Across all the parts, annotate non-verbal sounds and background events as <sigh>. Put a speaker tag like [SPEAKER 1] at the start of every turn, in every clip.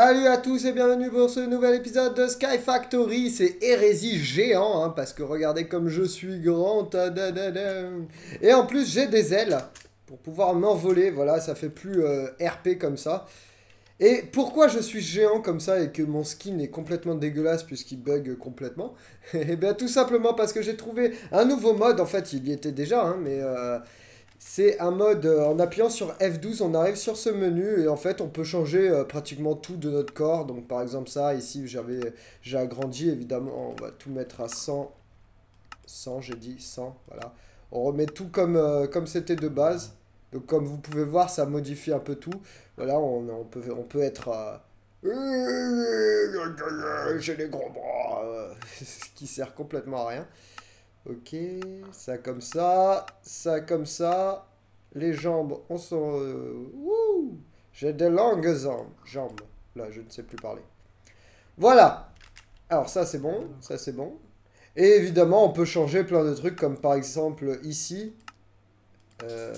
[SPEAKER 1] Salut à tous et bienvenue pour ce nouvel épisode de Sky Factory. C'est hérésie géant, hein, parce que regardez comme je suis grand. Et en plus, j'ai des ailes pour pouvoir m'envoler. Voilà, ça fait plus euh, RP comme ça. Et pourquoi je suis géant comme ça et que mon skin est complètement dégueulasse puisqu'il bug complètement? <laughs> Eh bien tout simplement parce que j'ai trouvé un nouveau mode, en fait il y était déjà, hein, mais euh, c'est un mode, euh, en appuyant sur F12, on arrive sur ce menu et en fait on peut changer euh, pratiquement tout de notre corps. Donc par exemple ça, ici j'avais j'ai agrandi évidemment, on va tout mettre à 100, 100 j'ai dit 100, voilà. On remet tout comme euh, comme c'était de base. Donc comme vous pouvez voir, ça modifie un peu tout. Voilà, on, peut, on peut être... <laughs> J'ai les gros bras, <laughs> ce qui sert complètement à rien. Ok, ça comme ça, ça comme ça. Les jambes, on s'en... Euh, J'ai de longues jambes. Là, je ne sais plus parler. Voilà. Alors ça, c'est bon. Ça, c'est bon. Et évidemment, on peut changer plein de trucs, comme par exemple ici. Euh,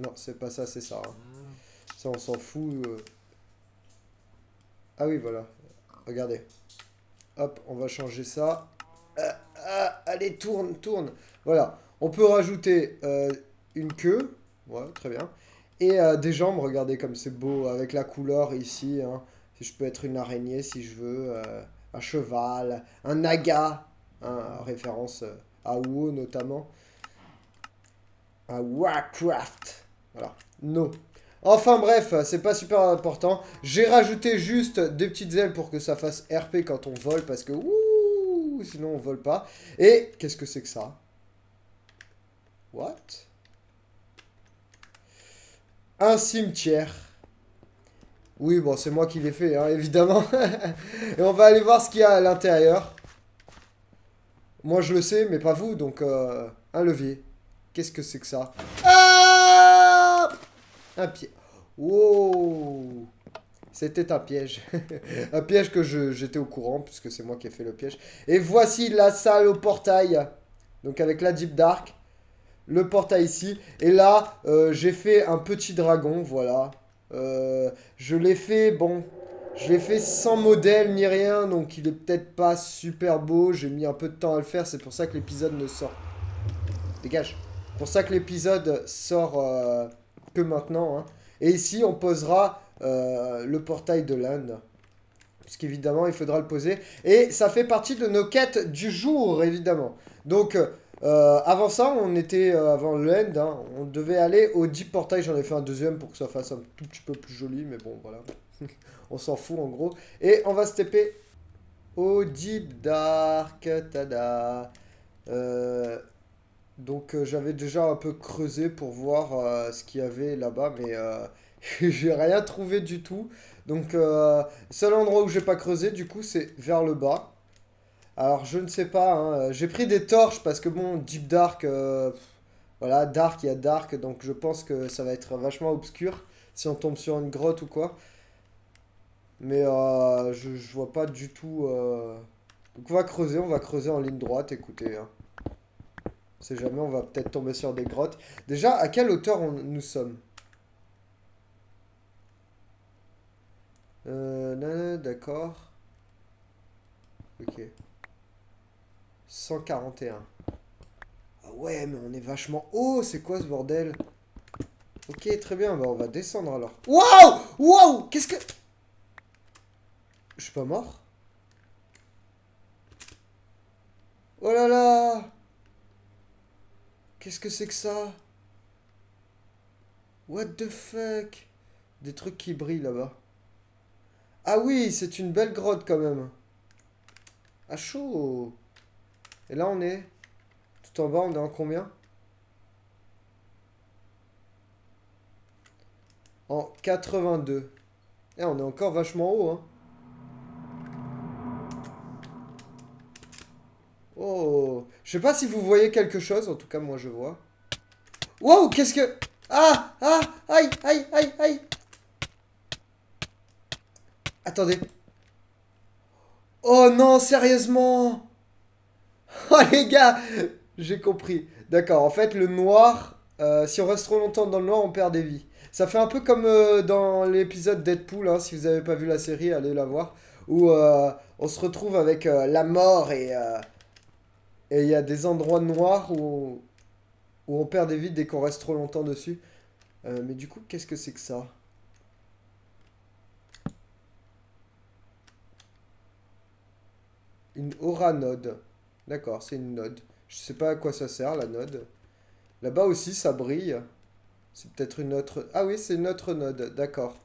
[SPEAKER 1] non, c'est pas ça, c'est ça. Hein. Ça, on s'en fout. Euh. Ah oui, voilà. Regardez. Hop, on va changer ça. Ah, allez, tourne, tourne. Voilà. On peut rajouter euh, une queue. Ouais, très bien. Et euh, des jambes, regardez comme c'est beau, avec la couleur ici. Hein. Je peux être une araignée si je veux. Euh, un cheval, un naga. Hein, référence à WoW notamment. À Warcraft. Voilà. No. Enfin bref, c'est pas super important. J'ai rajouté juste des petites ailes pour que ça fasse RP quand on vole parce que sinon on vole pas. Et qu'est-ce que c'est que ça? What? Un cimetière. Oui, bon, c'est moi qui l'ai fait, hein, évidemment. <laughs> Et on va aller voir ce qu'il y a à l'intérieur. Moi, je le sais, mais pas vous, donc euh, un levier. Qu'est-ce que c'est que ça? Ah Un pied. Wow c'était un piège. <laughs> un piège que j'étais au courant, puisque c'est moi qui ai fait le piège. Et voici la salle au portail. Donc avec la Deep Dark. Le portail ici. Et là, euh, j'ai fait un petit dragon, voilà. Euh, je l'ai fait, bon... Je l'ai fait sans modèle ni rien, donc il est peut-être pas super beau. J'ai mis un peu de temps à le faire, c'est pour ça que l'épisode ne sort... Dégage. pour ça que l'épisode sort euh, que maintenant. Hein. Et ici, on posera euh, le portail de l'Inde. Puisqu'évidemment, il faudra le poser. Et ça fait partie de nos quêtes du jour, évidemment. Donc, euh, avant ça, on était, euh, avant l'Inde, hein, on devait aller au Deep Portail. J'en ai fait un deuxième pour que ça fasse un tout petit peu plus joli. Mais bon, voilà. <laughs> on s'en fout, en gros. Et on va se taper au Deep Dark. Tada. donc, j'avais déjà un peu creusé pour voir ce qu'il y avait là-bas. Mais j'ai rien trouvé du tout. Donc, euh, seul endroit où j'ai pas creusé, du coup, c'est vers le bas. Alors, je ne sais pas. Hein. J'ai pris des torches parce que, bon, Deep Dark, euh, voilà, Dark, il y a Dark. Donc, je pense que ça va être vachement obscur si on tombe sur une grotte ou quoi. Mais euh, je, vois pas du tout... Donc, on va creuser, on va creuser en ligne droite, écoutez. Hein. On jamais, on va peut-être tomber sur des grottes. Déjà, à quelle hauteur nous sommes? Euh, d'accord. Ok. 141. Ah ouais, mais on est vachement haut, c'est quoi ce bordel? Ok, très bien, bah on va descendre alors. Waouh Waouh Qu'est-ce que... Je suis pas mort? Oh là là Qu'est-ce que c'est que ça? What the fuck? Des trucs qui brillent là-bas. Ah oui, c'est une belle grotte quand même. Ah chaud. Et là on est... Tout en bas, on est en combien? En 82. Et on est encore vachement haut, hein. Oh Je sais pas si vous voyez quelque chose, en tout cas moi je vois. Wow, qu'est-ce que... Ah Ah Aïe Aïe Aïe Aïe Attendez. Oh non, sérieusement <laughs> Oh les gars J'ai compris. D'accord, en fait, le noir, euh, si on reste trop longtemps dans le noir, on perd des vies. Ça fait un peu comme euh, dans l'épisode Deadpool, hein, si vous n'avez pas vu la série, allez la voir, où euh, on se retrouve avec la mort et il y a des endroits noirs où, où on perd des vides dès qu'on reste trop longtemps dessus. mais du coup, qu'est-ce que c'est que ça? Une aura node. D'accord, c'est une node. Je sais pas à quoi ça sert la node. Là-bas aussi, ça brille. C'est peut-être une autre... Ah oui, c'est une autre node, d'accord.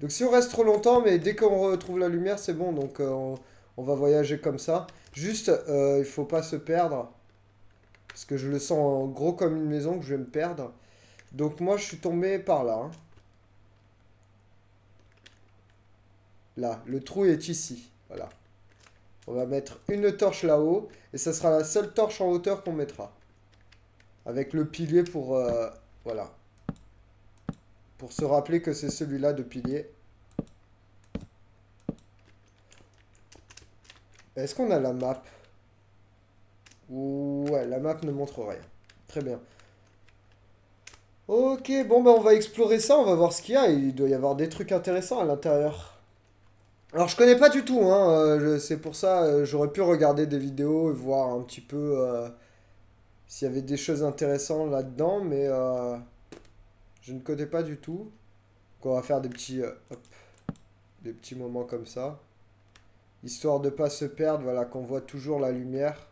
[SPEAKER 1] Donc si on reste trop longtemps, mais dès qu'on retrouve la lumière, c'est bon. Donc euh, on, va voyager comme ça. Juste, euh, il faut pas se perdre. Parce que je le sens gros comme une maison que je vais me perdre. Donc moi, je suis tombé par là. Hein. Là, le trou est ici. Voilà. On va mettre une torche là-haut. Et ça sera la seule torche en hauteur qu'on mettra. Avec le pilier pour... Euh, voilà. Pour se rappeler que c'est celui-là de pilier. Est-ce qu'on a la map? Ouais, la map ne montre rien. Très bien. Ok, bon, ben on va explorer ça, on va voir ce qu'il y a. Il doit y avoir des trucs intéressants à l'intérieur. Alors je connais pas du tout, hein, euh, c'est pour ça euh, j'aurais pu regarder des vidéos et voir un petit peu euh, s'il y avait des choses intéressantes là-dedans, mais je ne connais pas du tout. Donc on va faire des petits, des petits moments comme ça, histoire de pas se perdre, voilà, qu'on voit toujours la lumière.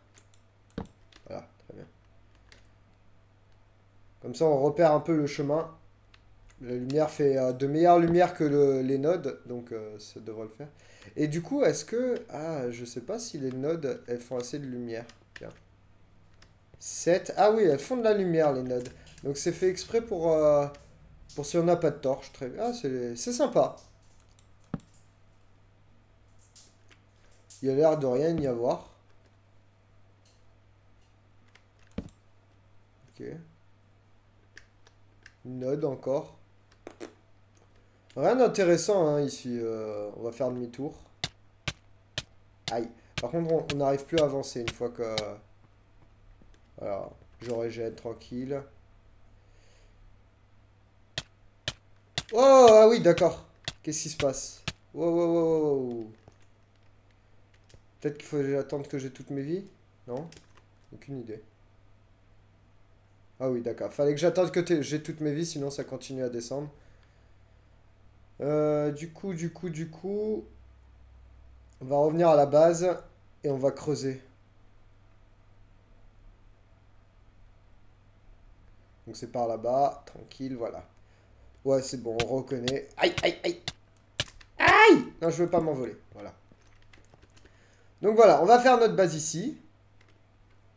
[SPEAKER 1] Voilà, très bien. Comme ça on repère un peu le chemin. La lumière fait euh, de meilleures lumières que les nodes, donc euh, ça devrait le faire. Et du coup, est-ce que... Ah, je sais pas si les nodes, elles font assez de lumière. Tiens. 7. Ah oui, elles font de la lumière, les nodes. Donc c'est fait exprès pour, euh, pour si on n'a pas de torche. Très. Ah, c'est sympa. Il y a l'air de rien y avoir. Ok. Node encore. Rien d'intéressant hein, ici. Euh, on va faire demi-tour. Aïe. Par contre, on n'arrive plus à avancer une fois que... Voilà. Je régène tranquille. Oh, ah oui, d'accord. Qu'est-ce qui se passe? Wow, wow, wow, wow. Peut-être qu'il faut attendre que j'ai toutes mes vies? Non? Aucune idée. Ah oui, d'accord. Fallait que j'attende que j'ai toutes mes vies, sinon ça continue à descendre. Euh, du coup, du coup, du coup, on va revenir à la base et on va creuser. Donc c'est par là-bas, tranquille, voilà. Ouais, c'est bon, on reconnaît. Aïe, aïe, aïe. Aïe Non, je veux pas m'envoler, voilà. Donc voilà, on va faire notre base ici.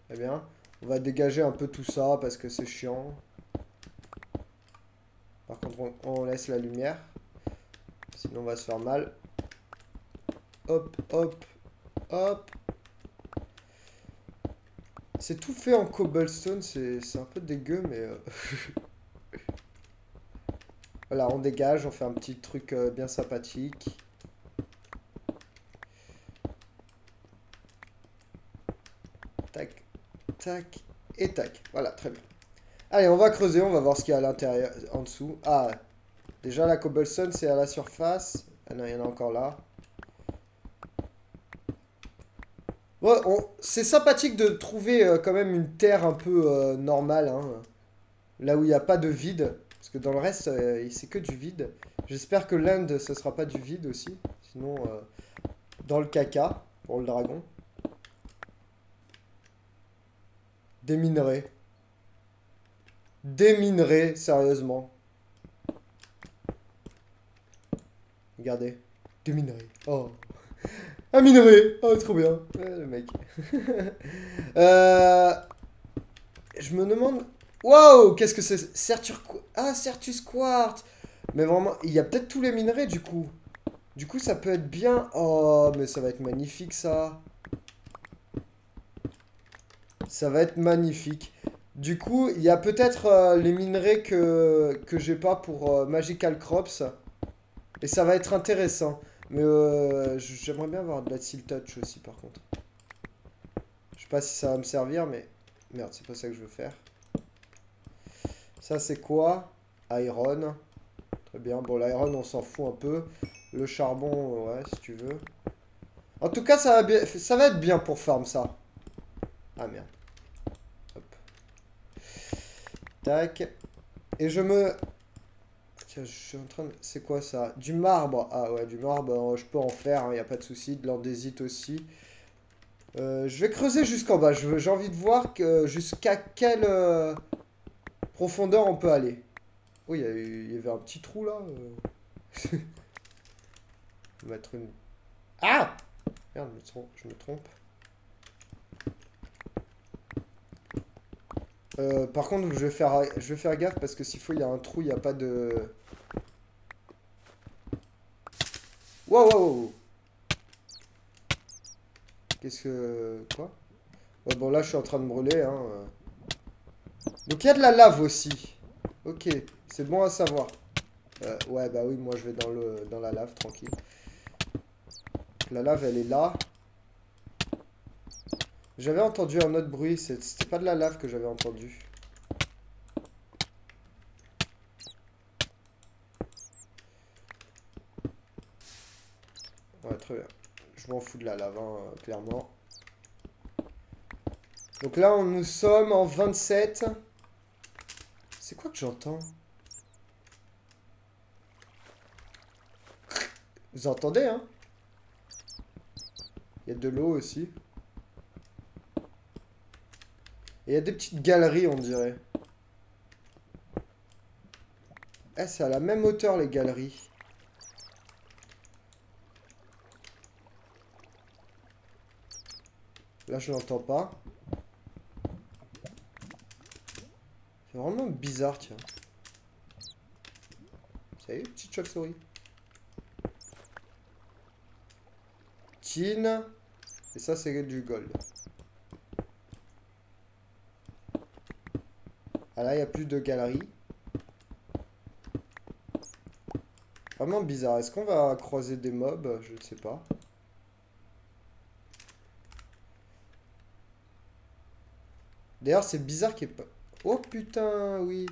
[SPEAKER 1] Très bien. On va dégager un peu tout ça parce que c'est chiant. Par contre, on laisse la lumière. Sinon, on va se faire mal. Hop, hop, hop. C'est tout fait en cobblestone, c'est un peu dégueu, mais... Euh, <laughs> voilà, on dégage, on fait un petit truc euh, bien sympathique. Tac, tac, et tac. Voilà, très bien. Allez, on va creuser, on va voir ce qu'il y a à l'intérieur, en dessous. Ah, Déjà, la cobblestone, c'est à la surface. Ah non, il y en a encore là. c'est sympathique de trouver euh, quand même une terre un peu euh, normale. Hein. là où il n'y a pas de vide. Parce que dans le reste, euh, c'est que du vide. J'espère que l'Inde, ce sera pas du vide aussi. Sinon, dans le caca, pour le dragon. Des minerais. Des minerais, sérieusement. Regardez. Du minerai. Oh. Un minerai Oh, trop bien Le mec. <laughs> euh... Je me demande... Waouh Qu'est-ce que c'est? Ah, Certus Quartz Mais vraiment, il y a peut-être tous les minerais, du coup. Du coup, ça peut être bien... Oh, mais ça va être magnifique, ça. Ça va être magnifique. Du coup, il y a peut-être euh, les minerais que, que j'ai pas pour euh, Magical Crops. Et ça va être intéressant. Mais euh, j'aimerais bien avoir de la Seal Touch aussi, par contre. Je sais pas si ça va me servir, mais... Merde, c'est pas ça que je veux faire. Ça, c'est quoi? Iron. Très bien. Bon, l'iron, on s'en fout un peu. Le charbon, ouais, si tu veux. En tout cas, ça va, ça va être bien pour farm, ça. Ah, merde. Hop. Tac. Et je me... Tiens, je suis en train de... C'est quoi, ça? Du marbre. Ah, ouais, du marbre, je peux en faire, il hein, n'y a pas de souci. De l'andésite aussi. Euh, je vais creuser jusqu'en bas. J'ai envie de voir jusqu'à quelle euh, profondeur on peut aller. Oui, il y, avait un petit trou là. Euh. <laughs> mettre une... Ah Merde, je me trompe. par contre, je vais, faire, je vais faire gaffe parce que s'il faut, il y a un trou, il n'y a pas de... Wow, wow. Qu'est-ce que... Quoi? Bon, là, je suis en train de brûler. Hein. Donc, il y a de la lave aussi. Ok, c'est bon à savoir. Euh, ouais, bah oui, moi, je vais dans, le, dans la lave, tranquille. La lave, elle est là. J'avais entendu un autre bruit. C'était pas de la lave que j'avais entendu. Ouais, très bien. Je m'en fous de la lave, hein, clairement. Donc là, on, nous sommes en 27. C'est quoi que j'entends? Vous entendez, hein? Il y a de l'eau aussi. Et il y a des petites galeries, on dirait. Eh, c'est à la même hauteur, les galeries. Là, je l'entends pas. C'est vraiment bizarre, tiens. Salut, petite chauve-souris. Tin. Et ça, c'est du gold. Ah là, il n'y a plus de galerie. Vraiment bizarre. Est-ce qu'on va croiser des mobs? Je ne sais pas. D'ailleurs, c'est bizarre qu'il n'y ait pas... Oh putain, oui.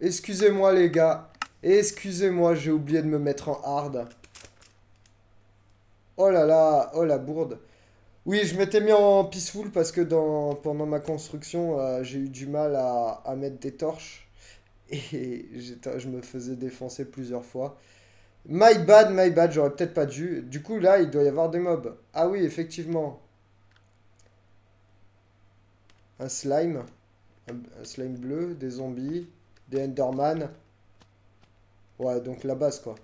[SPEAKER 1] Excusez-moi, les gars. Excusez-moi, j'ai oublié de me mettre en hard. Oh là là, oh la bourde. Oui, je m'étais mis en peaceful parce que pendant ma construction, euh, j'ai eu du mal à, à, mettre des torches. Et <laughs> je me faisais défoncer plusieurs fois. My bad, my bad, j'aurais peut-être pas dû. Du coup, là, il doit y avoir des mobs. Ah oui, effectivement. Un slime. Un, slime bleu, des zombies, des enderman. Ouais, donc la base, quoi.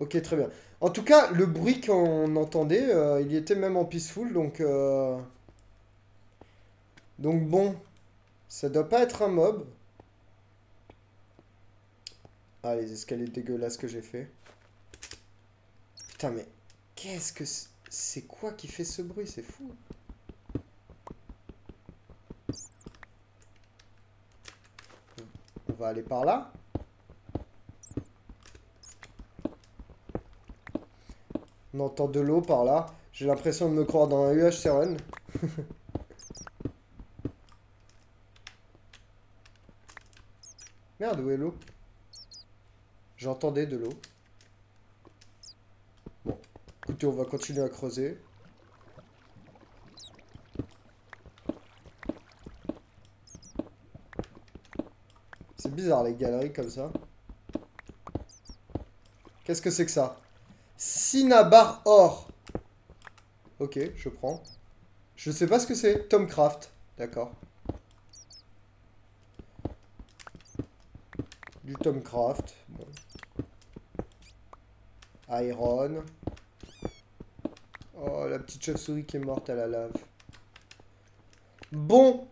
[SPEAKER 1] Ok, très bien. En tout cas, le bruit qu'on entendait, euh, il était même en peaceful, donc... Euh, donc bon, ça doit pas être un mob. Ah, les escaliers dégueulasses que j'ai fait. Putain, mais qu'est-ce que... C'est quoi qui fait ce bruit? C'est fou. On va aller par là. On entend de l'eau par là. J'ai l'impression de me croire dans un UH <laughs> Merde, où est l'eau? J'entendais de l'eau. Bon, écoutez, on va continuer à creuser. Les galeries comme ça. Qu'est-ce que c'est que ça? Cinnabar or. Ok, je prends. Je sais pas ce que c'est. Tomcraft. D'accord. Du Tomcraft. Iron. Oh, la petite chauve-souris qui est morte à la lave. Bon.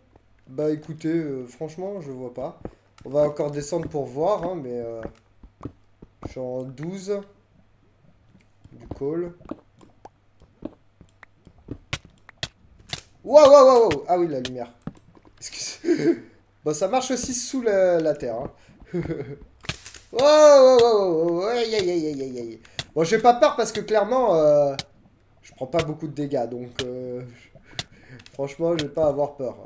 [SPEAKER 1] Bah écoutez, euh, franchement, je vois pas. On va encore descendre pour voir, hein, mais... Euh, je suis en 12. Du call. Waouh, waouh, waouh Ah oui, la lumière. Excusez. <laughs> bon, ça marche aussi sous la, terre. Hein. wow, wow, wow, aïe, aïe, aïe, aïe, aïe. Bon, j'ai pas peur parce que clairement, euh, je prends pas beaucoup de dégâts. Donc, euh, <laughs> franchement, je vais pas avoir peur.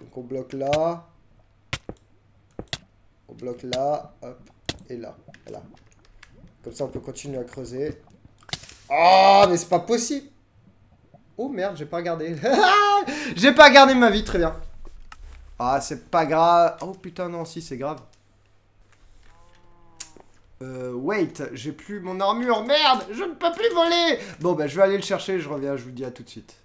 [SPEAKER 1] Donc, on bloque là. Bloque là, hop, et là. Voilà. Comme ça, on peut continuer à creuser. Oh, mais c'est pas possible Oh merde, j'ai pas regardé. <laughs> j'ai pas gardé ma vie, très bien. Ah, c'est pas grave. Oh putain, non, si, c'est grave. Euh, wait, j'ai plus mon armure, merde, je ne peux plus voler Bon, bah, je vais aller le chercher, je reviens, je vous dis à tout de suite.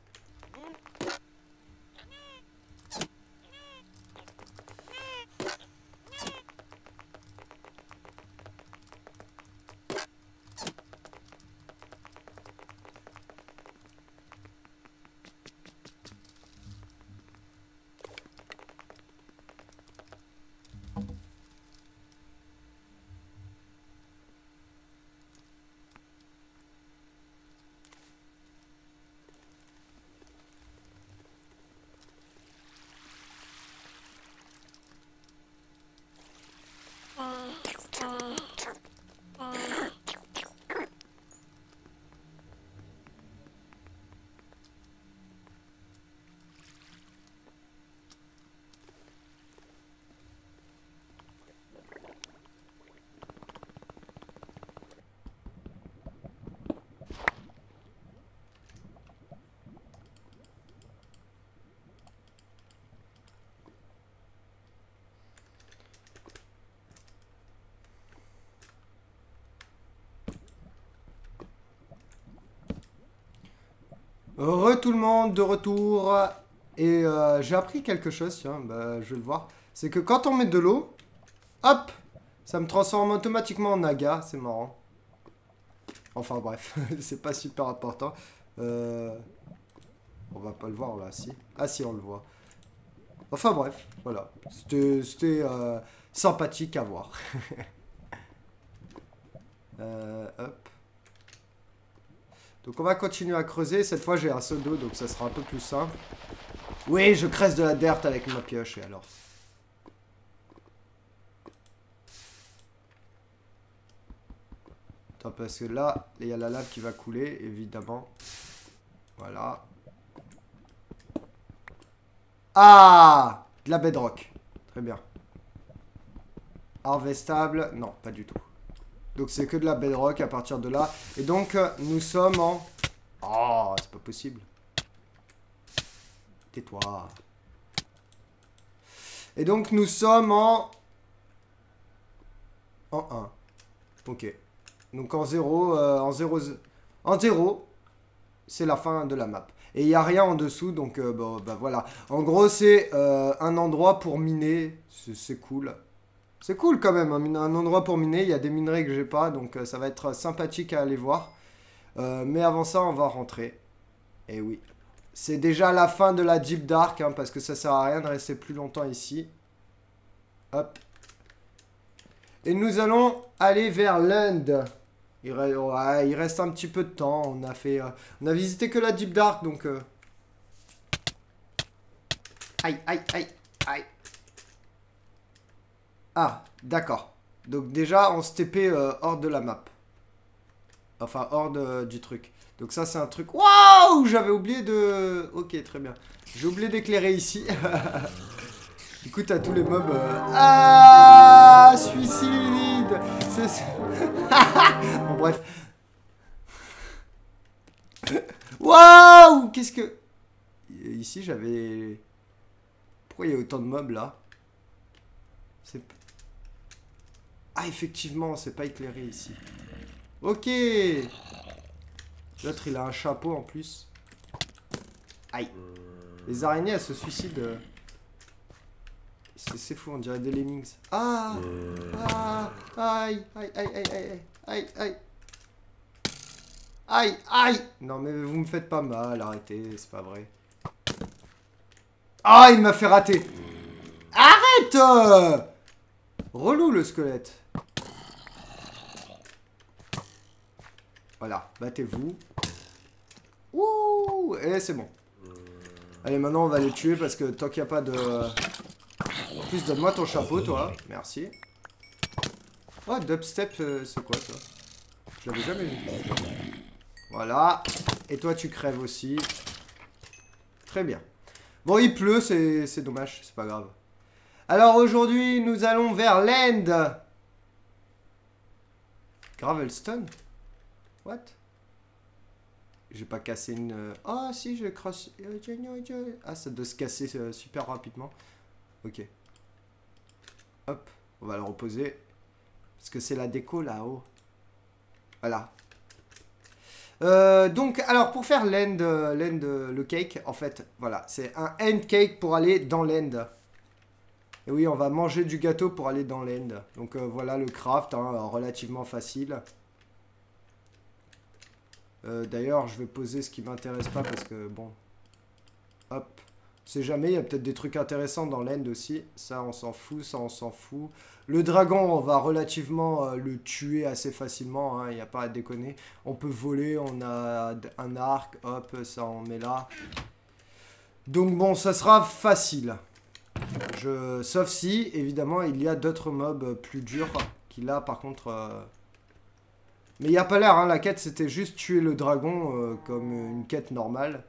[SPEAKER 1] Re tout le monde, de retour. Et euh, j'ai appris quelque chose, tiens, bah, je vais le voir. C'est que quand on met de l'eau, hop, ça me transforme automatiquement en naga, c'est marrant. Enfin bref, <laughs> c'est pas super important. Euh, on va pas le voir là, si. Ah si, on le voit. Enfin bref, voilà. C'était euh, sympathique à voir. <laughs> hop. Donc on va continuer à creuser. Cette fois j'ai un seau d'eau, donc ça sera un peu plus simple. Oui, je cresse de la dirt avec ma pioche, et alors Attends, parce que là, il y a la lave qui va couler, évidemment. Voilà. Ah De la bedrock. Très bien. Harvestable? Non, pas du tout. Donc c'est que de la bedrock à partir de là. Et donc euh, nous sommes en... Oh, c'est pas possible. Tais-toi. Et donc nous sommes en... En 1. Ok. Donc en 0, euh, en 0, en 0, c'est la fin de la map. Et il n'y a rien en dessous, donc euh, bah voilà. En gros, c'est un endroit pour miner, c'est cool. C'est cool quand même, un, endroit pour miner. Il y a des minerais que j'ai pas, donc euh, ça va être sympathique à aller voir. Euh, mais avant ça, on va rentrer. Et oui. C'est déjà la fin de la Deep Dark, hein, parce que ça sert à rien de rester plus longtemps ici. Hop. Et nous allons aller vers l'Inde. Il, reste un petit peu de temps. On a fait, euh, on a visité que la Deep Dark, donc. Aïe, aïe, aïe, aïe. Ah, d'accord. Donc déjà, on se TP euh, hors de la map. Enfin, hors du truc. Donc ça, c'est un truc... Waouh J'avais oublié de... Ok, très bien. J'ai oublié d'éclairer ici. <laughs> du coup, t'as tous les mobs... Euh, ah Suicide C'est... <laughs> bon, bref. <laughs> Waouh Qu'est-ce que... Ici, j'avais... Pourquoi il y a autant de mobs, là? C'est... Ah, effectivement, c'est pas éclairé ici. Ok. L'autre, il a un chapeau en plus. Aïe. Les araignées, elles se suicident. C'est fou, on dirait des lemmings. Ah. Ah. Aïe. Aïe, aïe, aïe, aïe, aïe, aïe Aïe, aïe Non mais vous me faites pas mal, arrêtez, c'est pas vrai. Ah, il m'a fait rater. Arrête Relou le squelette Voilà, battez-vous. Ouh Et c'est bon. Allez, maintenant on va les tuer parce que tant qu'il n'y a pas de... En plus, donne-moi ton chapeau, toi. Merci. Oh, dubstep, euh, c'est quoi, ça? Je l'avais jamais vu. Voilà. Et toi, tu crèves aussi. Très bien. Bon, il pleut, c'est dommage, c'est pas grave. Alors aujourd'hui, nous allons vers l'end. Gravelstone? What? J'ai pas cassé une... Ah si, je crasse... Ah, ça doit se casser euh, super rapidement. Ok. Hop, on va le reposer. Parce que c'est la déco là-haut. Voilà. Euh, donc, alors, pour faire l'end, euh, le cake, en fait, voilà, c'est un end cake pour aller dans l'end. Et oui, on va manger du gâteau pour aller dans l'end. Donc, euh, voilà le craft, hein, relativement facile. D'ailleurs, je vais poser ce qui m'intéresse pas parce que, bon, hop, c'est jamais, il y a peut-être des trucs intéressants dans l'end aussi. Ça, on s'en fout, ça, on s'en fout. Le dragon, on va relativement euh, le tuer assez facilement, il hein, n'y a pas à déconner. On peut voler, on a un arc, hop, ça on met là. Donc bon, ça sera facile. Sauf si, évidemment, il y a d'autres mobs plus durs qui là, par contre... Euh, mais il n'y a pas l'air, hein, la quête c'était juste tuer le dragon euh, comme une quête normale.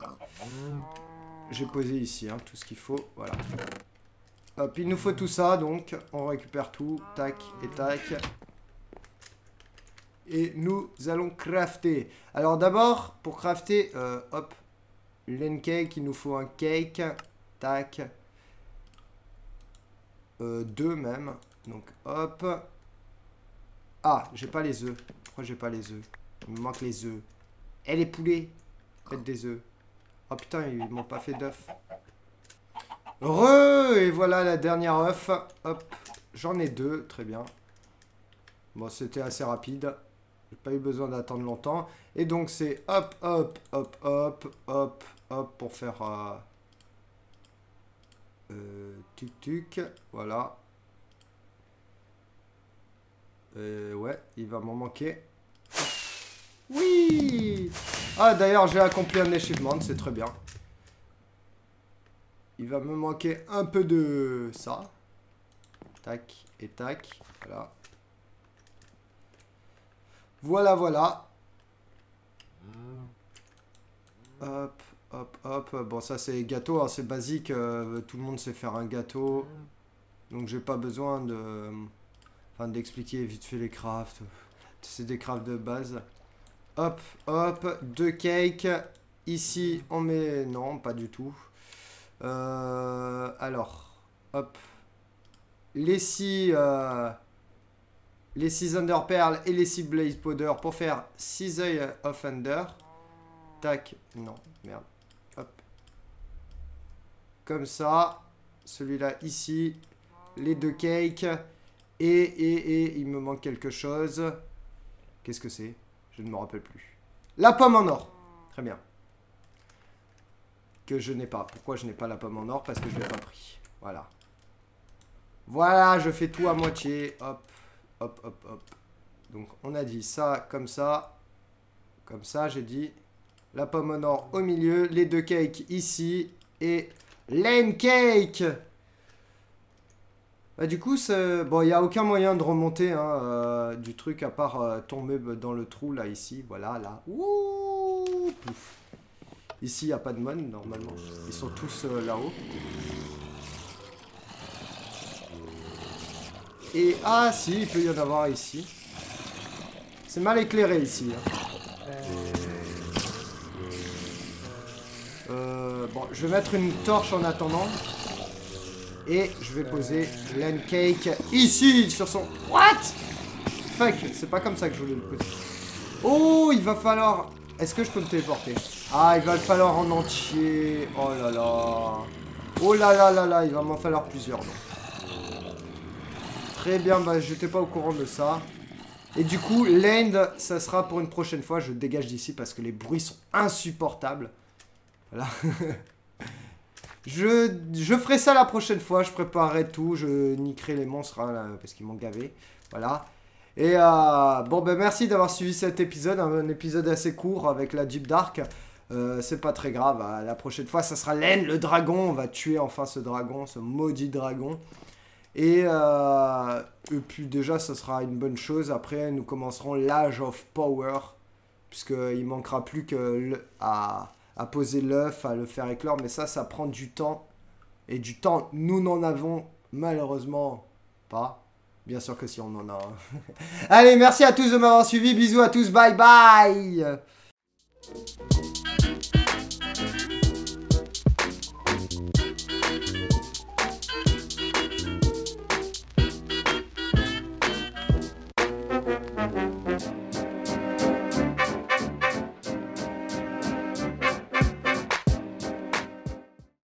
[SPEAKER 1] J'ai posé ici hein, tout ce qu'il faut, voilà. Hop, il nous faut tout ça, donc on récupère tout, tac et tac. Et nous allons crafter. Alors d'abord, pour crafter, euh, hop, l'end cake, il nous faut un cake, tac. Euh, deux même, donc hop. Ah, j'ai pas les œufs. Pourquoi j'ai pas les œufs? Il me manque les œufs. Et les poulets Faites des œufs. Oh putain, ils m'ont pas fait d'œufs. Re Et voilà la dernière œuf. Hop. J'en ai deux. Très bien. Bon, c'était assez rapide. J'ai pas eu besoin d'attendre longtemps. Et donc, c'est hop, hop, hop, hop, hop, hop, pour faire... Euh, euh, tuc, tuc. Voilà. Euh, ouais, il va m'en manquer. Oui Ah, d'ailleurs, j'ai accompli un achievement, c'est très bien. Il va me manquer un peu de ça. Tac et tac. Voilà. Voilà, voilà. Hop, hop, hop. Bon, ça, c'est gâteau. Hein, c'est basique. Euh, tout le monde sait faire un gâteau. Donc, j'ai pas besoin de... D'expliquer vite fait les crafts. C'est des crafts de base. Hop, hop. Deux cakes. Ici, on met... Non, pas du tout. Euh, alors, hop. Les six, euh, les six Under Pearl et les six Blaze Powder pour faire 6 œils of Under. Tac, non, merde. Hop. Comme ça. Celui-là ici. Les deux cakes. Et, et, et, il me manque quelque chose. Qu'est-ce que c'est? Je ne me rappelle plus. La pomme en or. Très bien que je n'ai pas. Pourquoi je n'ai pas la pomme en or? Parce que je l'ai pas pris. Voilà. Voilà, je fais tout à moitié. Hop, hop, hop, hop. Donc, on a dit ça comme ça. Comme ça, j'ai dit la pomme en or au milieu, les deux cakes ici et l'end cake. Bah, du coup, bon, il n'y a aucun moyen de remonter hein, euh, du truc à part euh, tomber dans le trou là, ici. Voilà, là. Ouh, Ici, il n'y a pas de mon, normalement. Ils sont tous euh, là-haut. Et... Ah, si, il peut y en avoir ici. C'est mal éclairé ici. Hein. Bon, je vais mettre une torche en attendant. Et je vais poser l'end cake ici, sur son... What? Fuck, c'est pas comme ça que je voulais le poser. Oh, il va falloir... Est-ce que je peux me téléporter? Ah, il va le falloir en entier. Oh là là. Oh là là là là, il va m'en falloir plusieurs. Très bien, bah j'étais pas au courant de ça. Et du coup, l'end, ça sera pour une prochaine fois. Je dégage d'ici parce que les bruits sont insupportables. Voilà. <laughs> je, je ferai ça la prochaine fois. Je préparerai tout. Je niquerai les monstres hein, parce qu'ils m'ont gavé. Voilà. Et euh, bon, ben merci d'avoir suivi cet épisode. Un, épisode assez court avec la Jeep Dark. Euh, c'est pas très grave, la prochaine fois ça sera Len, le dragon, on va tuer enfin ce dragon, ce maudit dragon. Et, euh, et puis déjà ça sera une bonne chose, après nous commencerons l'âge of power, puisqu'il manquera plus que à, à poser l'œuf, à le faire éclore, mais ça ça prend du temps, et du temps nous n'en avons Malheureusement, pas. Bien sûr que si on en a un. <laughs> Allez, merci à tous de m'avoir suivi. Bisous à tous. Bye bye.